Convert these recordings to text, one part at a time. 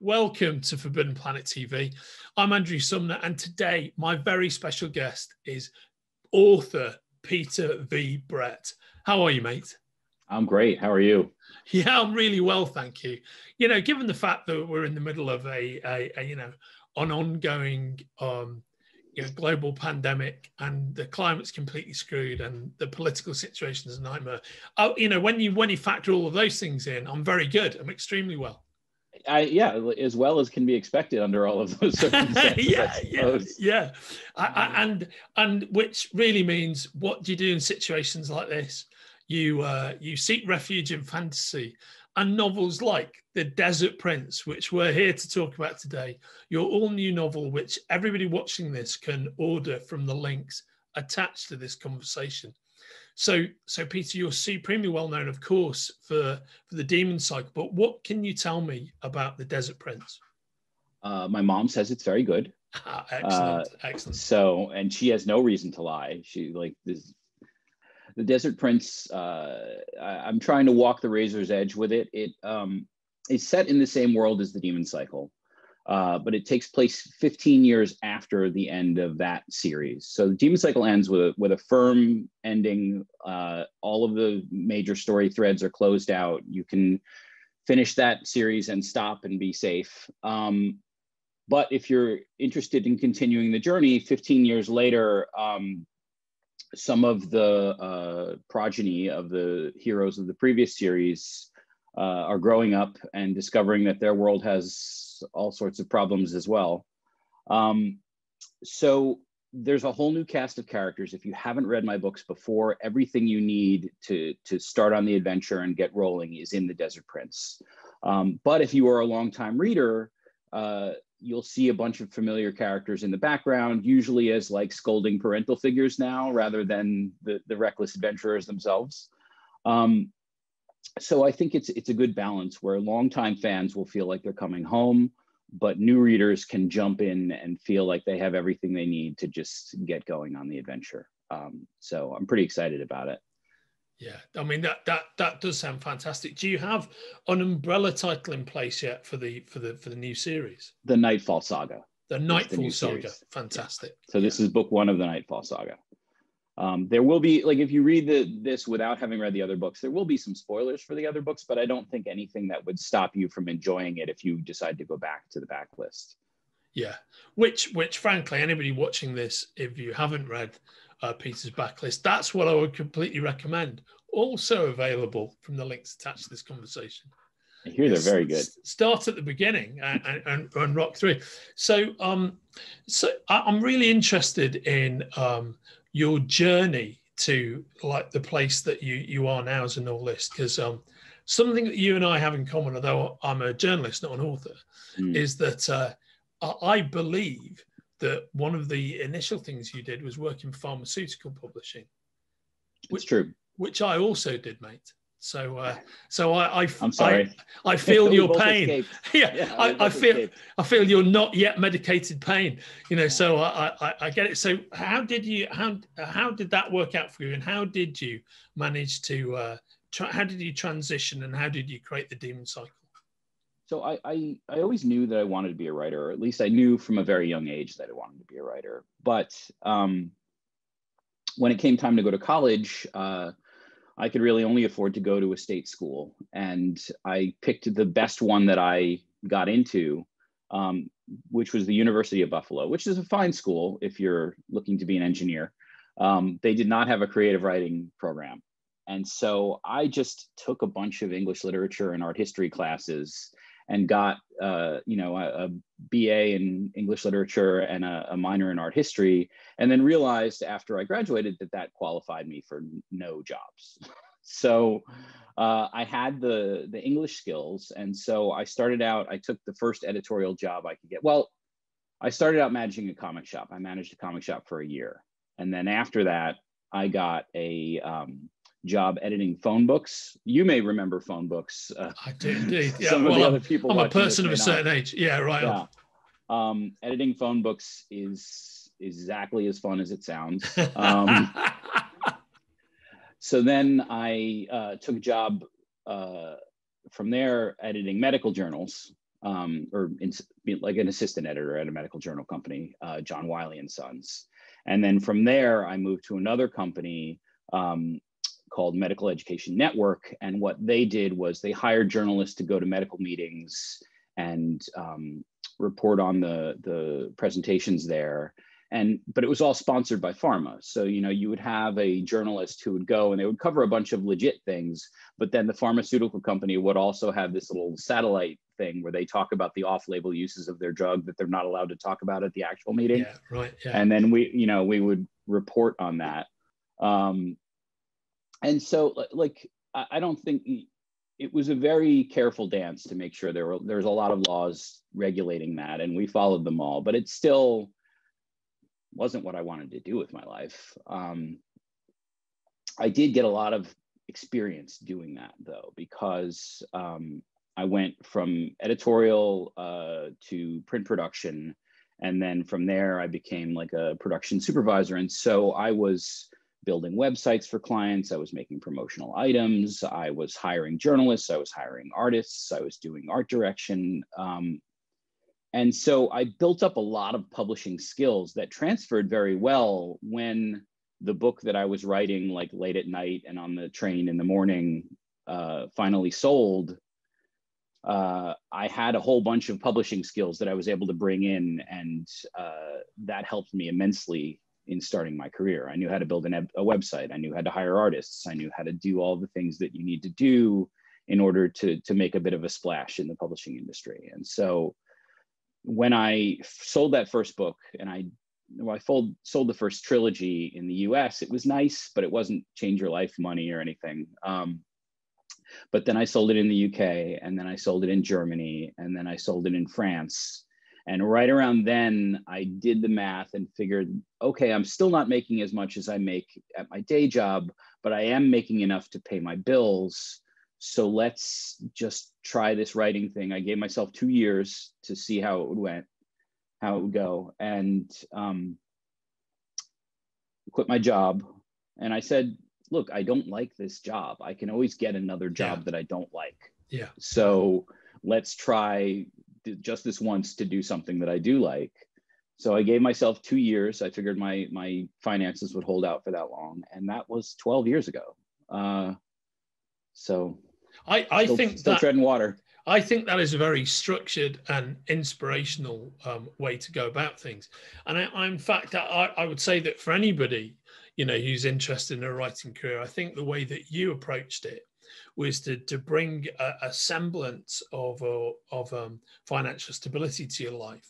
Welcome to Forbidden Planet TV. I'm Andrew Sumner, and today my very special guest is author Peter V. Brett. How are you, mate? I'm great. How are you? Yeah, I'm really well, thank you. You know, given the fact that we're in the middle of a, a, a you know, an ongoing um, you know, global pandemic and the climate's completely screwed and the political situation is a nightmare. Oh, you know, when you when you factor all of those things in, I'm very good. I'm extremely well. I, yeah, as well as can be expected under all of those circumstances. yeah, yeah, yeah. I, I, and and which really means, what do you do in situations like this? You uh, you seek refuge in fantasy and novels like The Desert Prince, which we're here to talk about today. Your all new novel, which everybody watching this can order from the links attached to this conversation. So, so Peter, you're supremely well known, of course, for for the Demon Cycle. But what can you tell me about the Desert Prince? Uh, my mom says it's very good. Ah, excellent, uh, excellent. So, and she has no reason to lie. She like this. The Desert Prince. Uh, I, am trying to walk the razor's edge with it. It um, is set in the same world as the Demon Cycle uh, but it takes place 15 years after the end of that series. So the Demon Cycle ends with a, with a firm ending. Uh, all of the major story threads are closed out. You can finish that series and stop and be safe. Um, but if you're interested in continuing the journey, 15 years later, um, some of the uh, progeny of the heroes of the previous series uh, are growing up and discovering that their world has all sorts of problems as well. Um, so there's a whole new cast of characters. If you haven't read my books before, everything you need to, to start on the adventure and get rolling is in The Desert Prince. Um, but if you are a longtime reader, uh, you'll see a bunch of familiar characters in the background, usually as like scolding parental figures now, rather than the, the reckless adventurers themselves. Um, so I think it's it's a good balance where longtime fans will feel like they're coming home, but new readers can jump in and feel like they have everything they need to just get going on the adventure. Um, so I'm pretty excited about it. Yeah, I mean that that that does sound fantastic. Do you have an umbrella title in place yet for the for the for the new series? The Nightfall Saga. The Nightfall the Saga. Series. Fantastic. Yeah. So this is book one of the Nightfall Saga. Um, there will be like if you read the this without having read the other books, there will be some spoilers for the other books, but I don't think anything that would stop you from enjoying it if you decide to go back to the backlist. Yeah, which which frankly, anybody watching this, if you haven't read uh, Peter's backlist, that's what I would completely recommend. Also available from the links attached to this conversation. I hear they're very good. Start at the beginning and, and, and rock through. So, um, so I'm really interested in um, your journey to like the place that you you are now as a novelist because um, something that you and I have in common, although I'm a journalist, not an author, mm. is that uh, I believe that one of the initial things you did was work in pharmaceutical publishing. Which, it's true. Which I also did, mate. So, uh, so I, I, I'm sorry. I, I feel your pain. yeah, yeah I, I feel, escaped. I feel your not yet medicated pain. You know, so I, I, I get it. So, how did you, how, how did that work out for you, and how did you manage to, uh, tra- how did you transition, and how did you create the Demon Cycle? So I, I, I always knew that I wanted to be a writer, or at least I knew from a very young age that I wanted to be a writer. But um, when it came time to go to college, uh, I could really only afford to go to a state school. And I picked the best one that I got into, um, which was the University of Buffalo, which is a fine school if you're looking to be an engineer. Um, they did not have a creative writing program. And so I just took a bunch of English literature and art history classes and got uh, you know a, a, BA in English literature and a, a, minor in art history, and then realized after I graduated that that qualified me for no jobs. so uh, I had the the English skills, and so I started out. I took the first editorial job I could get. Well, I started out managing a comic shop. I managed a comic shop for a year, and then after that, I got a um, job editing phone books. You may remember phone books. Uh, I do indeed. Yeah. Some well, of the I'm, other people. I'm a person of a certain not. age. Yeah, right. Yeah. Um, editing phone books is exactly as fun as it sounds. Um, so then I uh, took a job uh, from there editing medical journals. um, or in, like an assistant editor at a medical journal company, uh, John Wiley and Sons. And then from there, I moved to another company um, called Medical Education Network. And what they did was they hired journalists to go to medical meetings and um, report on the, the presentations there and but it was all sponsored by pharma so you know you would have a journalist who would go and they would cover a bunch of legit things but then the pharmaceutical company would also have this little satellite thing where they talk about the off-label uses of their drug that they're not allowed to talk about at the actual meeting yeah right yeah. and then we you know we would report on that um and so like i don't think it was a very careful dance to make sure there were there's a lot of laws regulating that and we followed them all but it still wasn't what I wanted to do with my life. Um, I did get a lot of experience doing that though, because um, I went from editorial uh, to print production. And then from there, I became like a production supervisor. And so I was building websites for clients. I was making promotional items. I was hiring journalists. I was hiring artists. I was doing art direction. Um, and so I built up a lot of publishing skills that transferred very well when the book that I was writing, like late at night and on the train in the morning, uh, finally sold. Uh, I had a whole bunch of publishing skills that I was able to bring in, and uh, that helped me immensely in starting my career. I knew how to build an, a website. I knew how to hire artists. I knew how to do all the things that you need to do in order to to make a bit of a splash in the publishing industry. And so when I sold that first book and I well, I sold sold the first trilogy in the U.S. It was nice, but it wasn't change your life money or anything. Um, but then I sold it in the UK, and then I sold it in Germany, and then I sold it in France. And right around then, I did the math and figured, okay, I'm still not making as much as I make at my day job, but I am making enough to pay my bills so let's just try this writing thing. I gave myself two years to see how it would went, how it would go, and um, quit my job. And I said, look, I don't like this job. I can always get another job yeah. that I don't like. Yeah. So let's try just this once to do something that I do like. So I gave myself two years. I figured my my finances would hold out for that long, and that was 12 years ago. Uh, so I, I still, think still that treading water. I think that is a very structured and inspirational um, way to go about things. And I, I in fact, I, I, would say that for anybody, you know, who's interested in a writing career, I think the way that you approached it was to, to bring a, a semblance of, uh, of um, financial stability to your life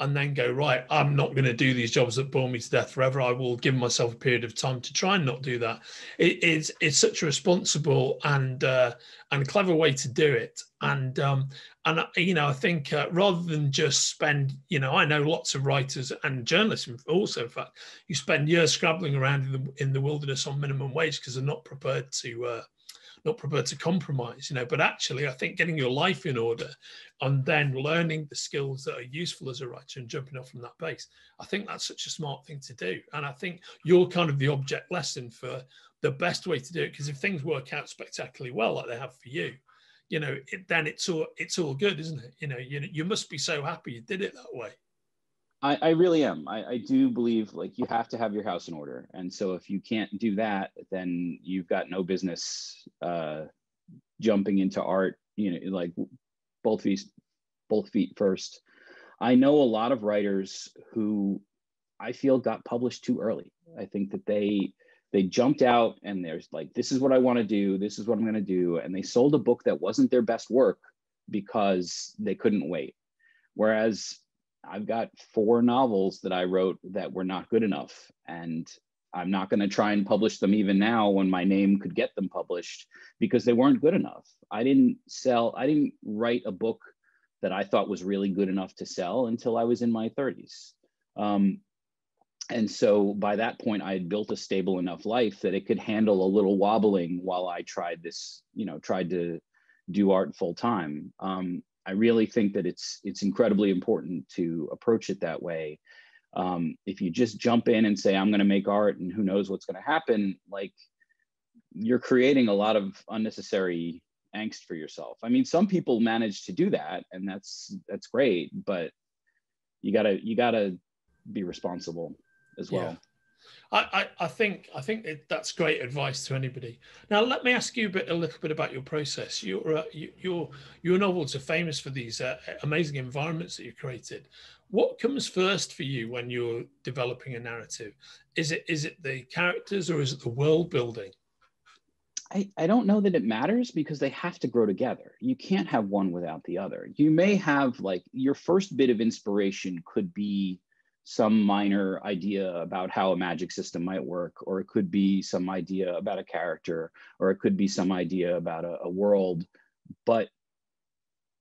and then go right i'm not going to do these jobs that bore me to death forever. I will give myself a period of time to try and not do that. It, it's it's such a responsible and uh, and clever way to do it. And um and uh, you know i think uh, rather than just spend you know i know lots of writers and journalists also in fact you spend years scrabbling around in the in the wilderness on minimum wage because they're not prepared to uh not prepared to compromise, you know. But actually, I think getting your life in order and then learning the skills that are useful as a writer and jumping off from that base, I think that's such a smart thing to do. And I think you're kind of the object lesson for the best way to do it. Because if things work out spectacularly well, like they have for you, you know, it, then it's all it's all good, isn't it? You know, you you must be so happy you did it that way. I, I really am. I, I do believe like you have to have your house in order. And so if you can't do that, then you've got no business uh, jumping into art, you know, like both feet, both feet first. I know a lot of writers who I feel got published too early. I think that they they jumped out and there's like, this is what I want to do, this is what I'm going to do. And they sold a book that wasn't their best work because they couldn't wait. Whereas I've got four novels that I wrote that were not good enough. And I'm not going to try and publish them even now when my name could get them published because they weren't good enough. I didn't sell, I didn't write a book that I thought was really good enough to sell until I was in my 30s. Um, and so by that point, I had built a stable enough life that it could handle a little wobbling while I tried this, you know, tried to do art full time. Um, I really think that it's it's incredibly important to approach it that way. Um, if you just jump in and say I'm going to make art and who knows what's going to happen, like you're creating a lot of unnecessary angst for yourself. I mean, some people manage to do that, and that's that's great, but you gotta you gotta be responsible as well. Yeah. I, I, I think I think it, that's great advice to anybody. Now let me ask you a bit a little bit about your process. Your uh, your your novels are famous for these uh, amazing environments that you've created. What comes first for you when you're developing a narrative? Is it is it the characters or is it the world building? I, I don't know that it matters because they have to grow together. You can't have one without the other. You may have like your first bit of inspiration could be some minor idea about how a magic system might work, or it could be some idea about a character, or it could be some idea about a, a world. But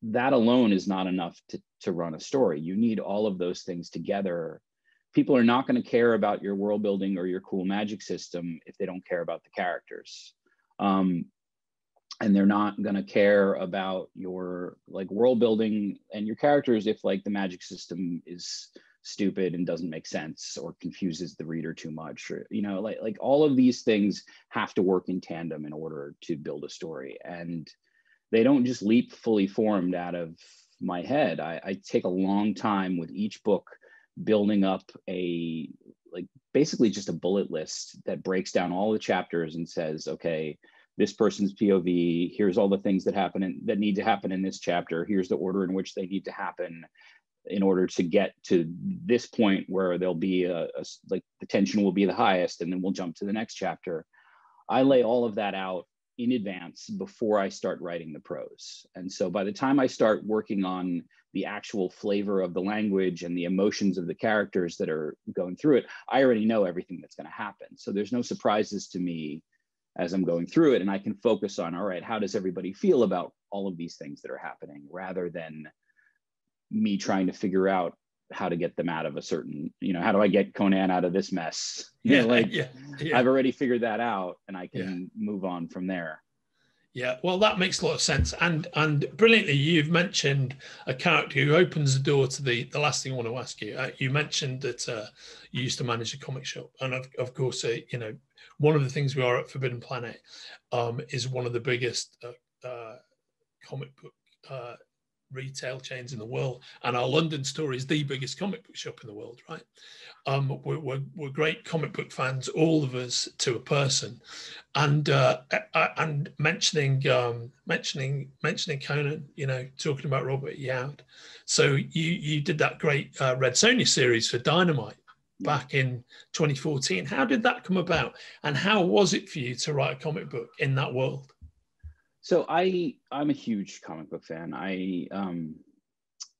that alone is not enough to, to run a story. You need all of those things together. People are not going to care about your world building or your cool magic system if they don't care about the characters. Um, and they're not going to care about your like world building and your characters if like the magic system is stupid and doesn't make sense or confuses the reader too much or you know like like all of these things have to work in tandem in order to build a story and they don't just leap fully formed out of my head I, I take a long time with each book building up a like basically just a bullet list that breaks down all the chapters and says okay this person's POV. Here's all the things that happen in, that need to happen in this chapter. Here's the order in which they need to happen in order to get to this point where there'll be a, a, like the tension will be the highest and then we'll jump to the next chapter. I lay all of that out in advance before i start writing the prose. And so by the time i start working on the actual flavor of the language and the emotions of the characters that are going through it i already know everything that's going to happen. So there's no surprises to me as i'm going through it and i can focus on all right how does everybody feel about all of these things that are happening rather than me trying to figure out how to get them out of a certain, you know, how do I get Conan out of this mess? You yeah, know, like yeah, yeah. I've already figured that out and I can move on from there. Yeah, well, that makes a lot of sense, and and brilliantly, you've mentioned a character who opens the door to the the last thing I want to ask you. Uh, you mentioned that uh, you used to manage a comic shop, and of, of course, uh, you know, one of the things we are at Forbidden Planet um, is one of the biggest uh, uh, comic book uh, retail chains in the world, and our London store is the biggest comic book shop in the world, right? Um, we're, we're, we're, great comic book fans, all of us to a person, and uh, and mentioning um, mentioning mentioning Conan, you know, talking about Robert. Howard. So you you did that great uh, Red Sonja series for Dynamite back in 2014. How did that come about, and how was it for you to write a comic book in that world? So I I'm a huge comic book fan. I um,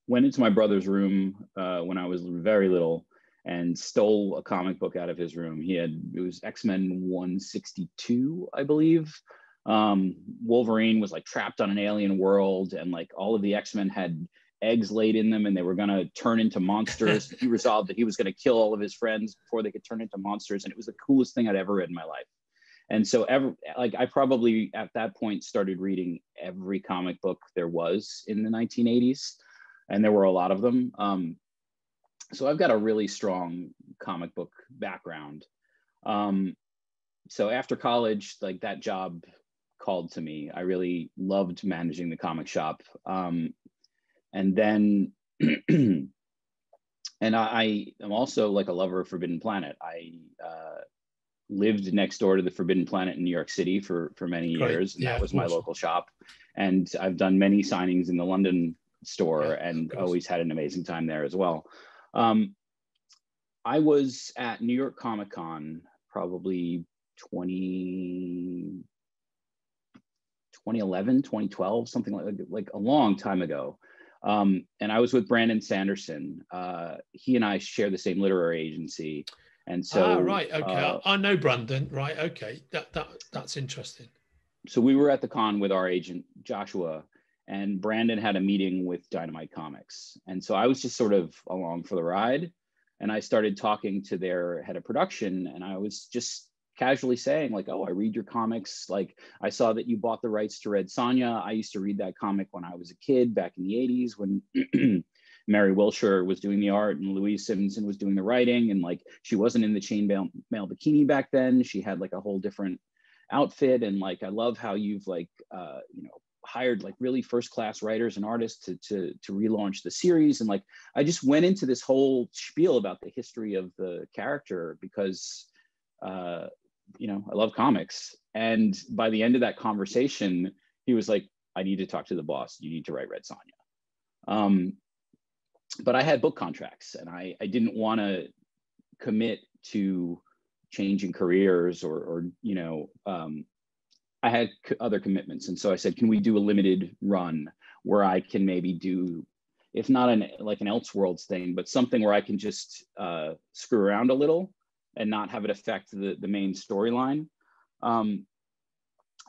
went into my brother's room uh, when I was very little and stole a comic book out of his room. He had it was X Men 162, I believe. Um, Wolverine was like trapped on an alien world, and like all of the X Men had eggs laid in them, and they were gonna turn into monsters. he resolved that he was gonna kill all of his friends before they could turn into monsters, and it was the coolest thing I'd ever read in my life and so ever like i probably at that point started reading every comic book there was in the 1980s and there were a lot of them. Um, so i've got a really strong comic book background. Um, so after college like that job called to me. I really loved managing the comic shop. Um, and then and I, I am also like a lover of forbidden planet. I uh, lived next door to the Forbidden Planet in New York City for for many years. And yeah, that was my local shop, and I've done many signings in the London store yeah, and always had an amazing time there as well. Um, I was at New York Comic Con probably 20, 2011, 2012, something like like a long time ago. Um, and I was with Brandon Sanderson. Uh, he and I share the same literary agency. And so, ah, right, okay, uh, I know Brandon. Right, okay, that that that's interesting. So we were at the con with our agent Joshua, and Brandon had a meeting with Dynamite Comics, and so I was just sort of along for the ride, and I started talking to their head of production, and I was just casually saying like, "Oh, I read your comics. Like, I saw that you bought the rights to Red Sonja. I used to read that comic when I was a kid back in the '80s when." Mary Wilshire was doing the art and Louise Simonson was doing the writing. And like she wasn't in the chainmail mail bikini back then. She had like a whole different outfit. And like I love how you've like uh, you know hired like really first class writers and artists to, to, to relaunch the series. And like, I just went into this whole spiel about the history of the character because, uh, you know, I love comics. And by the end of that conversation, he was like, I need to talk to the boss. You need to write Red Sonja. Um, but I had book contracts and I, I didn't want to commit to changing careers or, or you know, um, I had other commitments. And so I said, can we do a limited run where I can maybe do, if not an like an Elseworlds thing, but something where I can just uh, screw around a little and not have it affect the, the main storyline. Um,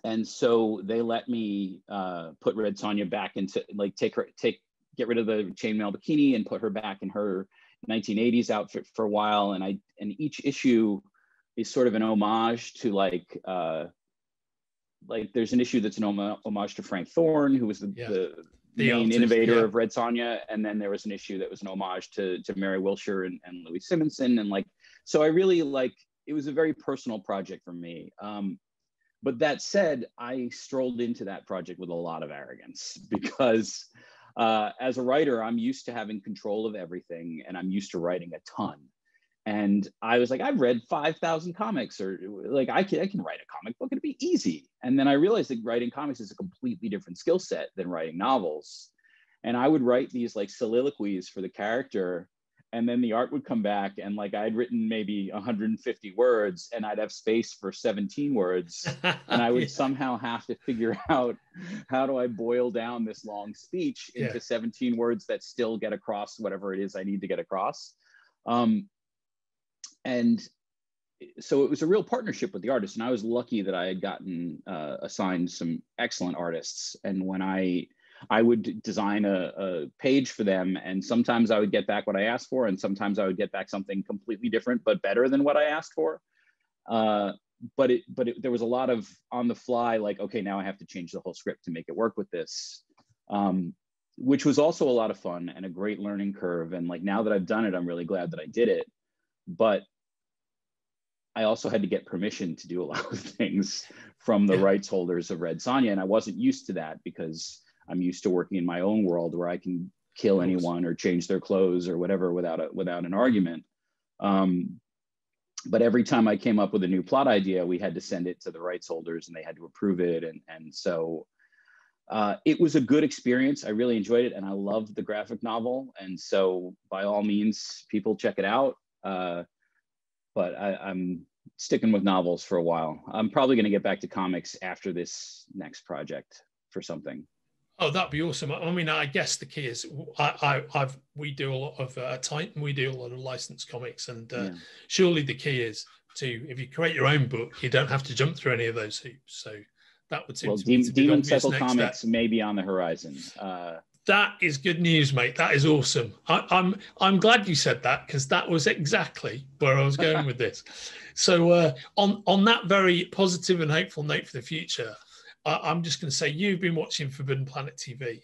and so they let me uh, put Red Sonja back into like take her take get rid of the chainmail bikini and put her back in her 1980s outfit for a while. And I and each issue is sort of an homage to like uh, like there's an issue that's an homage to Frank Thorne, who was the, yeah. the, the main innovator yeah. of Red Sonja, and then there was an issue that was an homage to to Mary Wilshire and, and Louise Simonson, and like so I really like it was a very personal project for me. Um, but that said, I strolled into that project with a lot of arrogance because uh, as a writer, I'm used to having control of everything, and I'm used to writing a ton and I was like, I've read 5,000 comics, or like I can, I can write a comic book, it'd be easy. And then I realized that writing comics is a completely different skill set than writing novels. And I would write these like soliloquies for the character, and then the art would come back, and like I'd written maybe 150 words, and I'd have space for 17 words, and I would yeah. somehow have to figure out how do I boil down this long speech into yeah. 17 words that still get across whatever it is I need to get across. Um, and so it was a real partnership with the artist and i was lucky that i had gotten uh, assigned some excellent artists and when i i would design a, a, page for them and sometimes i would get back what i asked for and sometimes i would get back something completely different but better than what i asked for uh, but it but it, there was a lot of on the fly like okay now i have to change the whole script to make it work with this um, which was also a lot of fun and a great learning curve and like now that i've done it i'm really glad that i did it but I also had to get permission to do a lot of things from the rights holders of Red Sonja. And I wasn't used to that because I'm used to working in my own world where I can kill anyone or change their clothes or whatever without a, without an argument. Um, but every time I came up with a new plot idea, we had to send it to the rights holders and they had to approve it. And, and so uh, it was a good experience. I really enjoyed it and I loved the graphic novel. And so by all means, people check it out. Uh, but I, am sticking with novels for a while. I'm probably going to get back to comics after this next project for something. Oh, that'd be awesome. I mean, I guess the key is I, I have we do a lot of uh, Titan, we do a lot of licensed comics, and uh, yeah. surely the key is to if you create your own book, you don't have to jump through any of those hoops. So that would seem well, to Demon, Demon Cycle Comics step. may be on the horizon. Uh, that is good news, mate. That is awesome. I, am I'm, I'm glad you said that because that was exactly where I was going with this. So uh, on on that very positive and hopeful note for the future, I, am just going to say you've been watching Forbidden Planet TV.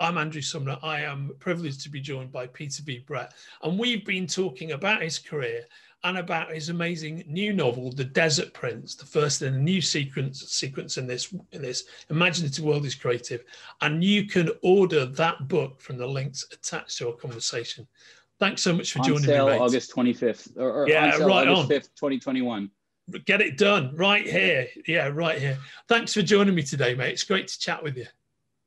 I'm Andrew Sumner. I am privileged to be joined by Peter V. Brett, and we've been talking about his career and about his amazing new novel, The Desert Prince, the first in a new sequence sequence in this in this imaginative world is creative. And you can order that book from the links attached to our conversation. Thanks so much for on joining sale me. Mate. August 25th. Or, or yeah, right August on. 5th, 2021. Get it done right here. Yeah, right here. Thanks for joining me today, mate. It's great to chat with you.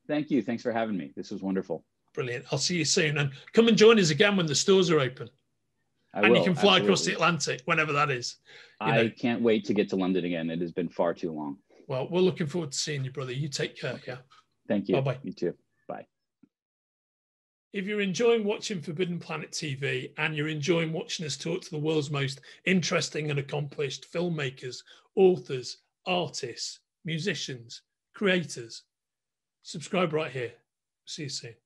Thank you. Thanks for having me. This was wonderful. Brilliant. I'll see you soon. And come and join us again when the stores are open. I and will, you can fly absolutely. across the Atlantic whenever that is. I know. can't wait to get to London again. It has been far too long. Well, we're looking forward to seeing you, brother. You take care. Yeah. Thank you. Bye bye. You too. If you're enjoying watching Forbidden Planet TV and you're enjoying watching us talk to the world's most interesting and accomplished filmmakers, authors, artists, musicians, creators, subscribe right here. See you soon.